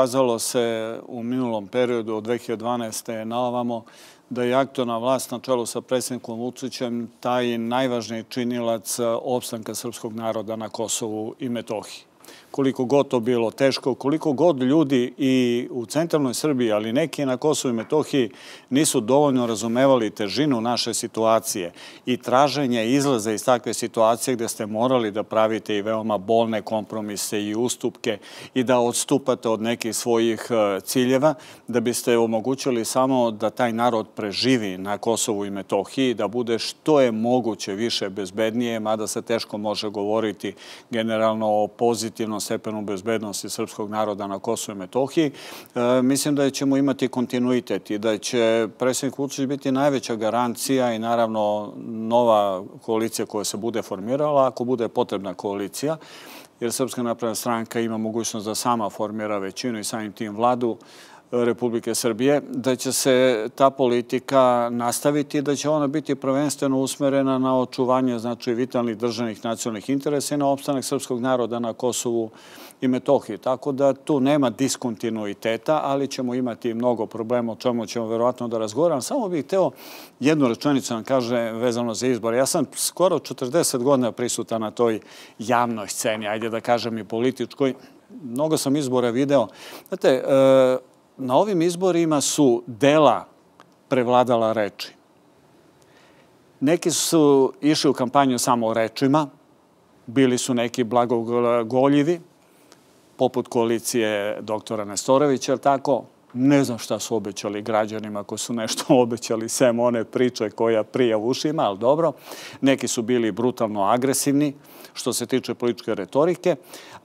Kazalo se u minulom periodu od 2012. na da je aktorna vlast na čelu sa predsjednikom Vucićem taj najvažniji činilac opstanka srpskog naroda na Kosovu i Metohiji koliko god to bilo teško, koliko god ljudi i u centralnoj Srbiji, ali neki na Kosovo i Metohiji nisu dovoljno razumevali težinu naše situacije i traženje izlaza iz takve situacije gde ste morali da pravite i veoma bolne kompromise i ustupke i da odstupate od nekih svojih e, ciljeva, da biste omogućili samo da taj narod preživi na Kosovu i Metohiji, da bude što je moguće više bezbednije, mada se teško može govoriti generalno o pozitivnom stepenu bezbednosti srpskog naroda na Kosovo i Metohiji, e, mislim da ćemo imati kontinuitet i da će predsjednik Vučić biti najveća garancija i naravno nova koalicija koja se bude formirala, ako bude potrebna koalicija, jer Srpska napravna stranka ima mogućnost da sama formira većinu i samim tim vladu, Republike Srbije, da će se ta politika nastaviti, da će ona biti prvenstveno usmerena na očuvanje znači, vitalnih državnih nacionalnih interesa i na opstanak srpskog naroda na Kosovu i Metohiji. Tako da tu nema diskontinuiteta, ali ćemo imati mnogo problema o čemu ćemo verovatno da razgovaram. Samo bih hteo jednu rečenicu da vam kaže vezano za izbor. Ja sam skoro 40 godina prisutan na toj javnoj sceni, ajde da kažem i političkoj. Mnogo sam izbora video. Znate, e, na ovim izborima su dela prevladala reči. Neki su išli u kampanju samo rečima, bili su neki blagogoljivi, poput koalicije doktora Nestorovića, tako, ne znam šta su obećali građanima ako su nešto obećali, sem one priče koja prija u ušima, ali dobro. Neki su bili brutalno agresivni što se tiče političke retorike,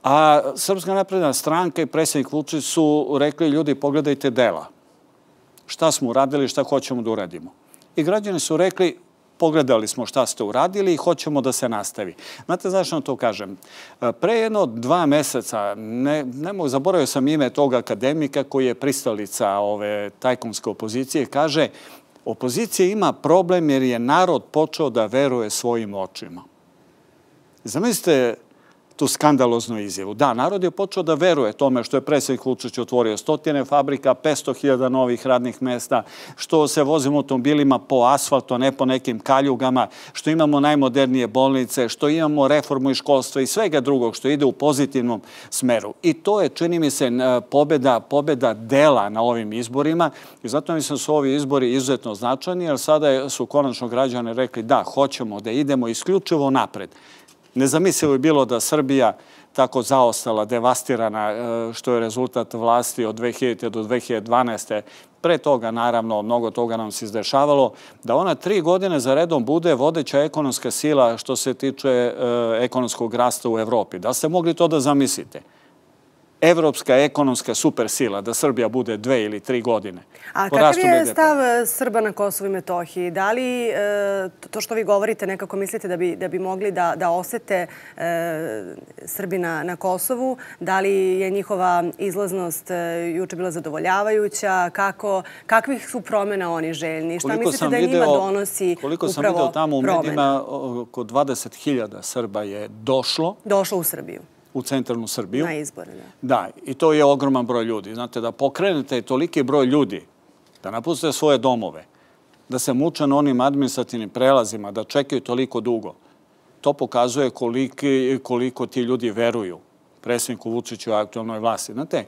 a Srpska napredna stranka i predsjednik Vučić su rekli ljudi pogledajte dela. Šta smo uradili, šta hoćemo da uradimo. I građani su rekli pogledali smo šta ste uradili i hoćemo da se nastavi. Znate zašto vam to kažem? Pre jedno dva meseca, ne, ne mogu, zaboravio sam ime tog akademika koji je pristalica ove tajkonske opozicije, kaže opozicija ima problem jer je narod počeo da veruje svojim očima. Zamislite tu skandaloznu izjavu. Da, narod je počeo da veruje tome što je predsjednik Vučić otvorio stotine fabrika, 500.000 novih radnih mesta, što se vozimo automobilima po asfaltu, ne po nekim kaljugama, što imamo najmodernije bolnice, što imamo reformu i školstva i svega drugog što ide u pozitivnom smeru. I to je, čini mi se, pobeda, pobeda dela na ovim izborima i zato mislim da su ovi izbori izuzetno značajni, jer sada su konačno građane rekli da, hoćemo da idemo isključivo napred. Nezamislivo je bilo da Srbija tako zaostala, devastirana, e, što je rezultat vlasti od 2000. do 2012. Pre toga, naravno, mnogo toga nam se izdešavalo, da ona tri godine za redom bude vodeća ekonomska sila što se tiče e, ekonomskog rasta u Evropi. Da ste mogli to da zamislite? Evropska ekonomska supersila, da Srbija bude dve ili tri godine. A kakav je stav e, Srba na Kosovu i Metohiji? Da li e, to što vi govorite nekako mislite da bi, da bi mogli da, da osete e, Srbi na, na Kosovu? Da li je njihova izlaznost juče bila zadovoljavajuća? Kako, kakvih su promjena oni željni? Šta mislite da njima donosi Koliko sam video tamo u medijima, oko 20.000 Srba je došlo. Došlo u Srbiju u centralnu Srbiju. Na izbore, da. Da, i to je ogroman broj ljudi. Znate, da pokrenete toliki broj ljudi, da napustite svoje domove, da se muče na onim administrativnim prelazima, da čekaju toliko dugo, to pokazuje koliki, koliko ti ljudi veruju predsjedniku Vučiću u aktualnoj vlasti. Znate,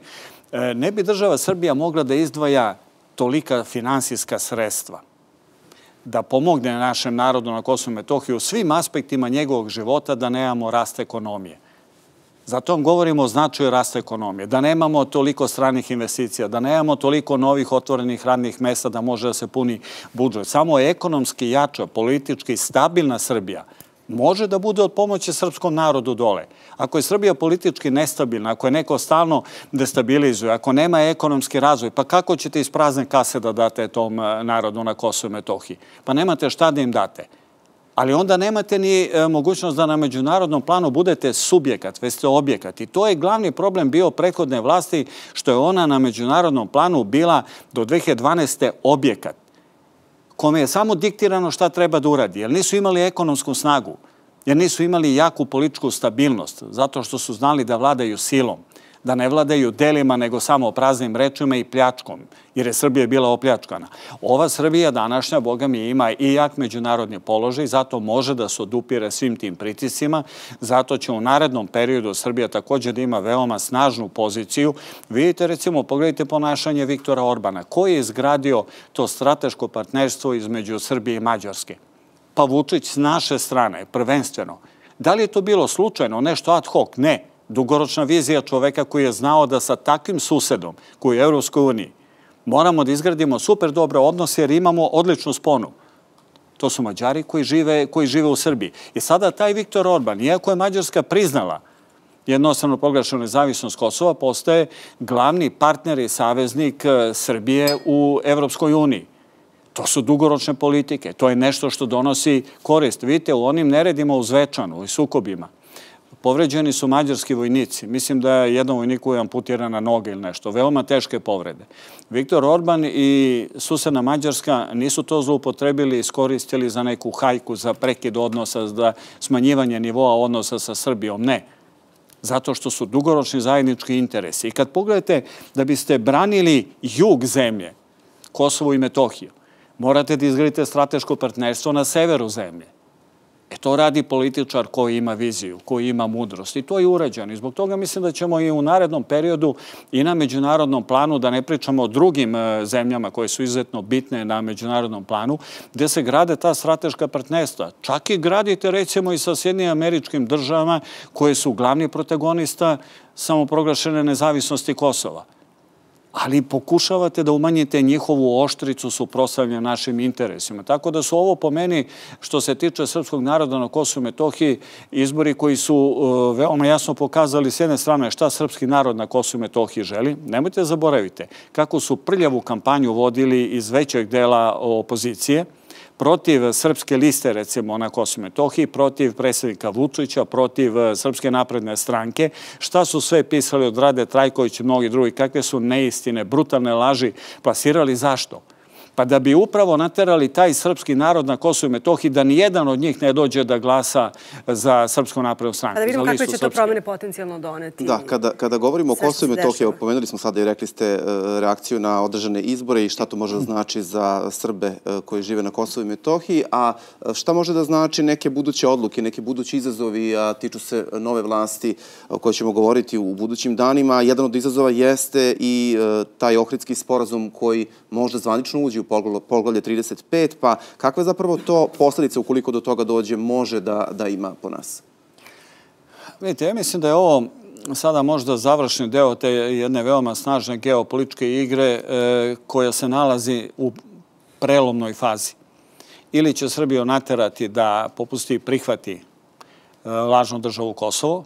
e, ne bi država Srbija mogla da izdvaja tolika finansijska sredstva da pomogne našem narodu na Kosovo i Metohiju u svim aspektima njegovog života da nemamo rast ekonomije. Zato vam govorimo o značaju rasta ekonomije, da nemamo toliko stranih investicija, da nemamo toliko novih otvorenih radnih mesta da može da se puni budžet. Samo ekonomski jača, politički stabilna Srbija može da bude od pomoći srpskom narodu dole. Ako je Srbija politički nestabilna, ako je neko stalno destabilizuje, ako nema ekonomski razvoj, pa kako ćete iz prazne kase da date tom eh, narodu na Kosovo i Metohiji? Pa nemate šta da im date ali onda nemate ni e, mogućnost da na međunarodnom planu budete subjekat, već ste objekat. I to je glavni problem bio prethodne vlasti, što je ona na međunarodnom planu bila do 2012. objekat, kome je samo diktirano šta treba da uradi, jer nisu imali ekonomsku snagu, jer nisu imali jaku političku stabilnost, zato što su znali da vladaju silom da ne vladaju delima nego samo praznim rečima i pljačkom, jer je Srbija bila opljačkana. Ova Srbija današnja, Boga mi, ima i jak međunarodni položaj, zato može da se odupire svim tim pritisima, zato će u narednom periodu Srbija takođe da ima veoma snažnu poziciju. Vidite, recimo, pogledajte ponašanje Viktora Orbana. Ko je izgradio to strateško partnerstvo između Srbije i Mađarske? Pa Vučić s naše strane, prvenstveno. Da li je to bilo slučajno, nešto ad hoc? Ne dugoročna vizija čoveka koji je znao da sa takvim susedom, koji je u Evropskoj uniji, moramo da izgradimo super dobre odnose jer imamo odličnu sponu. To su Mađari koji žive, koji žive u Srbiji. I sada taj Viktor Orban, iako je Mađarska priznala jednostavno proglašenu nezavisnost Kosova, postaje glavni partner i saveznik e, Srbije u Evropskoj uniji. To su dugoročne politike, to je nešto što donosi korist. Vidite, u onim neredima u Zvečanu i sukobima, Povređeni su mađarski vojnici. Mislim da je jedan vojnik koji je amputirana noga ili nešto. Veoma teške povrede. Viktor Orban i susedna Mađarska nisu to zloupotrebili i iskoristili za neku hajku, za prekid odnosa, za smanjivanje nivoa odnosa sa Srbijom. Ne. Zato što su dugoročni zajednički interesi. I kad pogledate da biste branili jug zemlje, Kosovo i Metohiju, morate da izgradite strateško partnerstvo na severu zemlje. E to radi političar koji ima viziju, koji ima mudrost i to je urađeno. I zbog toga mislim da ćemo i u narednom periodu i na međunarodnom planu, da ne pričamo o drugim e, zemljama koje su izuzetno bitne na međunarodnom planu, gde se grade ta strateška partnerstva. Čak i gradite recimo i sa Sjednim američkim državama koje su glavni protagonista samoproglašene nezavisnosti Kosova ali pokušavate da umanjite njihovu oštricu suprostavljanja našim interesima. Tako da su ovo po meni, što se tiče srpskog naroda na Kosovo i Metohiji, izbori koji su uh, veoma jasno pokazali s jedne strane šta srpski narod na Kosovo i Metohiji želi. Nemojte zaboravite kako su prljavu kampanju vodili iz većeg dela opozicije, protiv srpske liste, recimo, na Kosovo Metohiji, protiv predsednika Vučića, protiv e, Srpske napredne stranke. Šta su sve pisali od Rade Trajković i mnogi drugi, kakve su neistine, brutalne laži plasirali, zašto? Pa da bi upravo naterali taj srpski narod na Kosovo i Metohiji da nijedan od njih ne dođe da glasa za Srpsku napravnu stranku. Da vidimo kakve će to promene potencijalno doneti. Da, kada, kada govorimo o Kosovo i Metohiji, pomenuli smo sada i rekli ste e, reakciju na održane izbore i šta to može da znači za Srbe e, koji žive na Kosovo i Metohiji, a e, šta može da znači neke buduće odluke, neki budući izazovi, a tiču se nove vlasti o kojoj ćemo govoriti u budućim danima. Jedan od izazova jeste i taj ohridski sporazum koji možda zvanično uđe u poglavlje 35, pa kakve zapravo to posledice, ukoliko do toga dođe, može da, da ima po nas? Vidite, ja mislim da je ovo sada možda završni deo te jedne veoma snažne geopolitičke igre e, koja se nalazi u prelomnoj fazi. Ili će Srbiju naterati da popusti i prihvati e, lažnu državu Kosovo,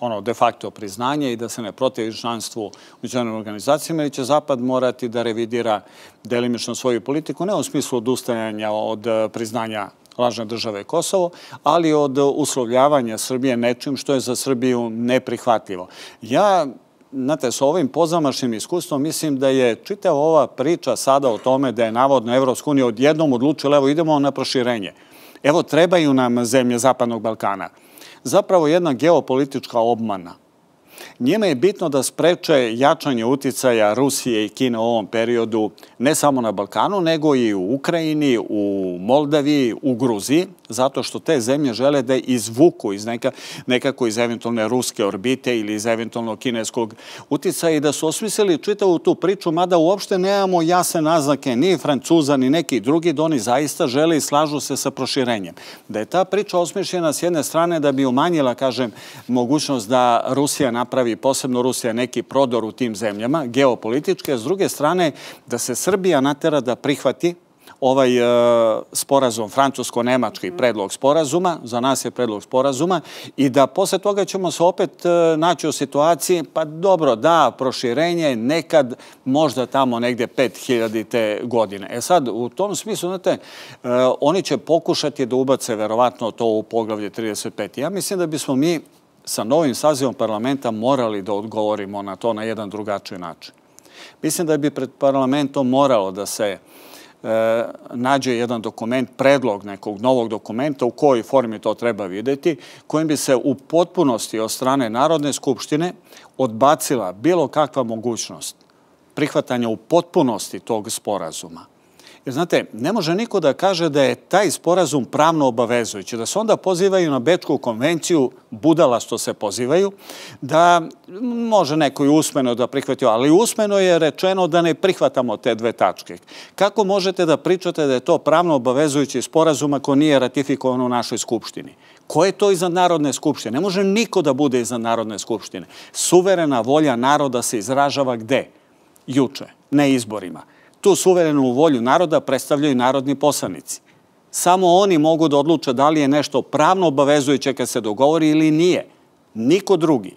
ono de facto priznanje i da se ne protivi članstvu u međunarodnim organizacijama ili će Zapad morati da revidira delimično svoju politiku, ne u smislu odustajanja od eh, priznanja lažne države Kosovo, ali od uslovljavanja Srbije nečim što je za Srbiju neprihvatljivo. Ja Znate, sa ovim pozamašnim iskustvom mislim da je čitava ova priča sada o tome da je navodno Evropska unija odjednom odlučila, evo idemo na proširenje. Evo, trebaju nam zemlje Zapadnog Balkana zapravo jedna geopolitička obmana. Njima je bitno da spreče jačanje uticaja Rusije i Kine u ovom periodu ne samo na Balkanu, nego i u Ukrajini, u Moldaviji, u Gruziji, zato što te zemlje žele da izvuku iz neka, nekako iz eventualne ruske orbite ili iz eventualno kineskog uticaja i da su osmislili čitavu tu priču, mada uopšte nemamo jasne naznake ni Francuza, ni neki drugi, da oni zaista žele i slažu se sa proširenjem. Da je ta priča osmišljena s jedne strane da bi umanjila, kažem, mogućnost da Rusija napravi, posebno Rusija, neki prodor u tim zemljama, geopolitičke, s druge strane da se Srbija natera da prihvati ovaj e, sporazum, francusko-nemački predlog sporazuma, za nas je predlog sporazuma, i da posle toga ćemo se opet e, naći u situaciji, pa dobro, da, proširenje nekad možda tamo negde 5000. te godine. E sad, u tom smislu, znate, e, oni će pokušati da ubace verovatno to u poglavlje 35. Ja mislim da bismo mi sa novim sazivom parlamenta morali da odgovorimo na to na jedan drugačiji način. Mislim da bi pred parlamentom moralo da se e, nađe jedan dokument, predlog nekog novog dokumenta u kojoj formi to treba videti, kojim bi se u potpunosti od strane Narodne skupštine odbacila bilo kakva mogućnost prihvatanja u potpunosti tog sporazuma. Znate, ne može niko da kaže da je taj sporazum pravno obavezujući, da se onda pozivaju na Bečku konvenciju, budala što se pozivaju, da može neko i usmeno da prihvatio, ali usmeno je rečeno da ne prihvatamo te dve tačke. Kako možete da pričate da je to pravno obavezujući sporazum ako nije ratifikovan u našoj skupštini? Ko je to iznad Narodne skupštine? Ne može niko da bude iznad Narodne skupštine. Suverena volja naroda se izražava gde? Juče, ne izborima. Tu suverenu volju naroda predstavljaju narodni poslanici. Samo oni mogu da odluče da li je nešto pravno obavezujuće kad se dogovori ili nije. Niko drugi.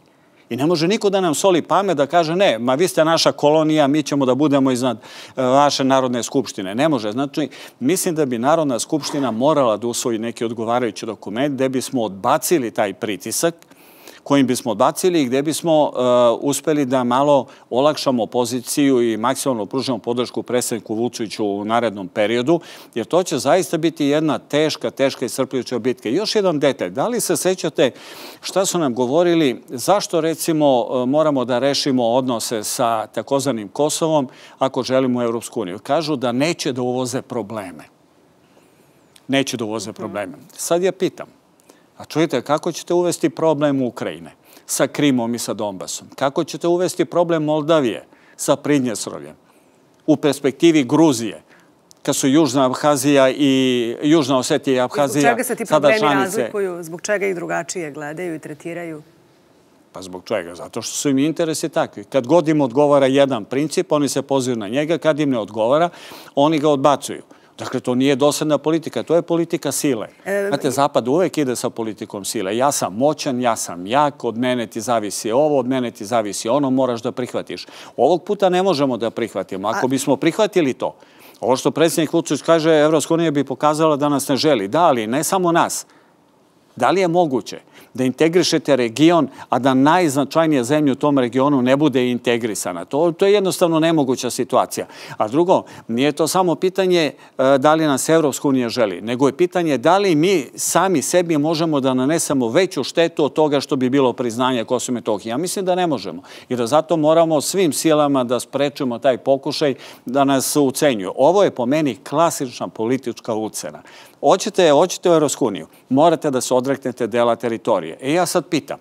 I ne može niko da nam soli pamet da kaže ne, ma vi ste naša kolonija, mi ćemo da budemo iznad e, vaše Narodne skupštine. Ne može. Znači, mislim da bi Narodna skupština morala da usvoji neki odgovarajući dokument gde bismo odbacili taj pritisak kojim bismo odbacili i gde bismo uh, uspeli da malo olakšamo poziciju i maksimalno pružimo podršku predsedniku Vučiću u narednom periodu, jer to će zaista biti jedna teška, teška i srpljuća bitka. još jedan detalj, da li se sećate šta su nam govorili, zašto recimo uh, moramo da rešimo odnose sa takozvanim Kosovom ako želimo u Europsku uniju? Kažu da neće da uvoze probleme. Neće da uvoze probleme. Sad ja pitam, A čujete, kako ćete uvesti problem Ukrajine sa Krimom i sa Donbasom? Kako ćete uvesti problem Moldavije sa Pridnjesrovljem? U perspektivi Gruzije, kad su Južna Abhazija i Južna Osetija i Abhazija sada članice. Zbog čega se ti problemi razlikuju? Zbog čega ih drugačije gledaju i tretiraju? Pa zbog čega? Zato što su im interesi takvi. Kad god im odgovara jedan princip, oni se pozivaju na njega, kad im ne odgovara, oni ga odbacuju. Dakle, to nije dosadna politika, to je politika sile. E, Znate, Zapad uvek ide sa politikom sile. Ja sam moćan, ja sam jak, od mene ti zavisi ovo, od mene ti zavisi ono, moraš da prihvatiš. Ovog puta ne možemo da prihvatimo. Ako bismo prihvatili to, ovo što predsjednik Vučić kaže, Evropska unija bi pokazala da nas ne želi. Da, ali ne samo nas. Da li je moguće da integrišete region, a da najznačajnija zemlja u tom regionu ne bude integrisana? To, je jednostavno nemoguća situacija. A drugo, nije to samo pitanje e, da li nas Evropska unija želi, nego je pitanje da li mi sami sebi možemo da nanesemo veću štetu od toga što bi bilo priznanje Kosova i Metohije. Ja mislim da ne možemo. I da zato moramo svim silama da sprečimo taj pokušaj da nas ucenjuju. Ovo je po meni klasična politička ucena. Hoćete, hoćete u Evropsku uniju, morate da se odreknete dela teritorije. E ja sad pitam,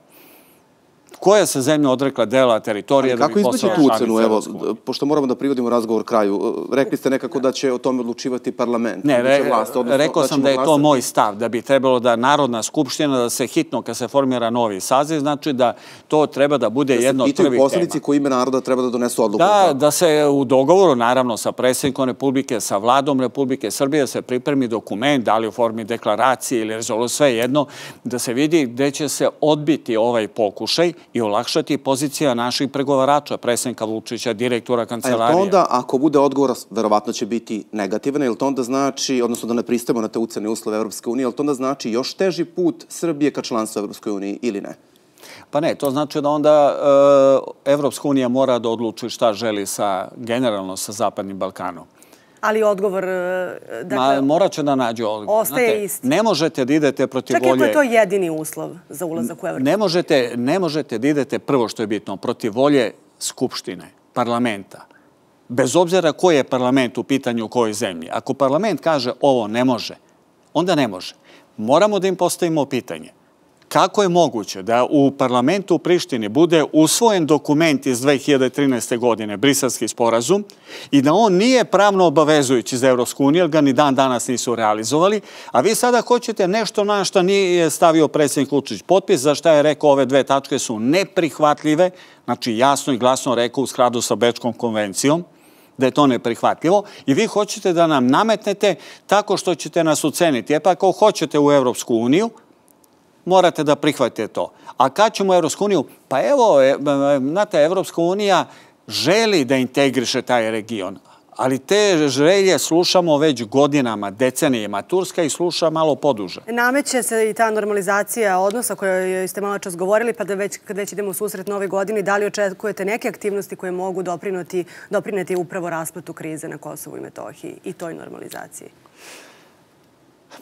koja se zemlja odrekla dela teritorije da bi postala članica cenu, evo, pošto moramo da privodimo razgovor kraju, rekli ste nekako da će o tome odlučivati parlament. Ne, re, vlast, odnosno, rekao da sam da je to moj stav, da bi trebalo da Narodna skupština, da se hitno, kad se formira novi saziv, znači da to treba da bude da jedno od prvih tema. Da se poslanici koji ime naroda treba da donesu odluku. Da, da se u dogovoru, naravno, sa predsjednikom Republike, sa vladom Republike Srbije, se pripremi dokument, da li u formi deklaracije ili rezolu, sve jedno, da se vidi gde će se odbiti ovaj pokušaj i olakšati pozicija naših pregovarača, predsjednika Vučića, direktora kancelarije. A je to onda, ako bude odgovor, verovatno će biti negativan, ili to onda znači, odnosno da ne pristamo na te ucene uslove Evropske unije, ili to onda znači još teži put Srbije ka članstvu Evropske unije ili ne? Pa ne, to znači da onda e, Evropska unija mora da odluči šta želi sa, generalno sa Zapadnim Balkanom. Ali odgovor... E, dakle, Ma, morat će da nađe odgovor. Ostaje Znate, isti. Ne možete da idete protiv volje... Čak je to jedini uslov za ulazak u Evropu. Ne možete, ne možete da idete, prvo što je bitno, protiv volje Skupštine, parlamenta. Bez obzira koji je parlament u pitanju u kojoj zemlji. Ako parlament kaže ovo ne može, onda ne može. Moramo da im postavimo pitanje kako je moguće da u parlamentu u Prištini bude usvojen dokument iz 2013. godine, briselski sporazum, i da on nije pravno obavezujući za Evropsku uniju, jer ga ni dan danas nisu realizovali, a vi sada hoćete nešto na što nije stavio predsjednik Lučić potpis, za šta je rekao ove dve tačke su neprihvatljive, znači jasno i glasno rekao u skladu sa Bečkom konvencijom, da je to neprihvatljivo i vi hoćete da nam nametnete tako što ćete nas uceniti. E pa ako hoćete u Evropsku uniju, morate da prihvatite to. A kad ćemo Evropsku uniju? Pa evo, e, znate, Evropska unija želi da integriše taj region, Ali te želje slušamo već godinama, decenijima. Turska i sluša malo poduže. Nameće se i ta normalizacija odnosa koju ste malo čas govorili, pa da već, kad već idemo u susret nove godini, da li očekujete neke aktivnosti koje mogu doprineti upravo raspletu krize na Kosovu i Metohiji i toj normalizaciji?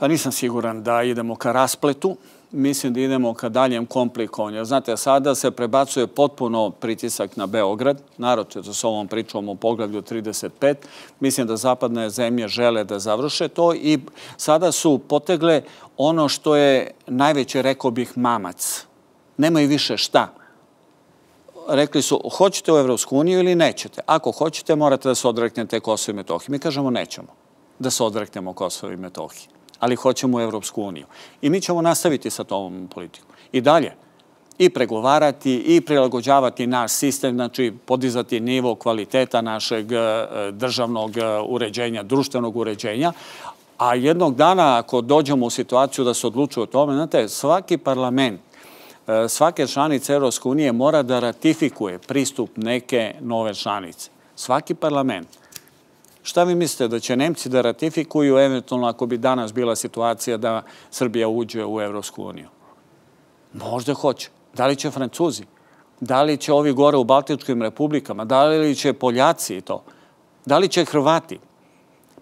Pa nisam siguran da idemo ka raspletu mislim da idemo ka daljem komplikovanju. Znate, sada se prebacuje potpuno pritisak na Beograd, naročito s ovom pričom o pogledu 35. Mislim da zapadne zemlje žele da završe to i sada su potegle ono što je najveće, rekao bih, mamac. Nemaju više šta. Rekli su, hoćete u Evropsku uniju ili nećete? Ako hoćete, morate da se odreknete Kosovo i Metohije. Mi kažemo, nećemo da se odreknemo Kosovo i Metohije ali hoćemo u Evropsku uniju. I mi ćemo nastaviti sa tom politikom. I dalje. I pregovarati i prilagođavati naš sistem, znači podizati nivo kvaliteta našeg e, državnog e, uređenja, društvenog uređenja, a jednog dana ako dođemo u situaciju da se odlučuje o tome, znate, svaki parlament e, svake članice Evropske unije mora da ratifikuje pristup neke nove članice. Svaki parlament. Šta vi mislite, da će Nemci da ratifikuju eventualno ako bi danas bila situacija da Srbija uđe u Evropsku uniju? Možda hoće. Da li će Francuzi? Da li će ovi gore u Baltičkim republikama? Da li će Poljaci i to? Da li će Hrvati?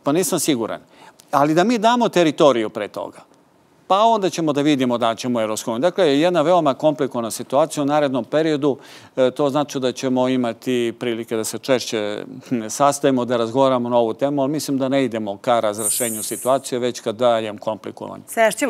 Pa nisam siguran. Ali da mi damo teritoriju pre toga pa onda ćemo da vidimo da ćemo u Euroskom. Dakle, jedna veoma komplikovana situacija u narednom periodu. E, to znači da ćemo imati prilike da se češće sastavimo, da razgovaramo na ovu temu, ali mislim da ne idemo ka razrašenju situacije, već ka daljem komplikovanju. Sešćemo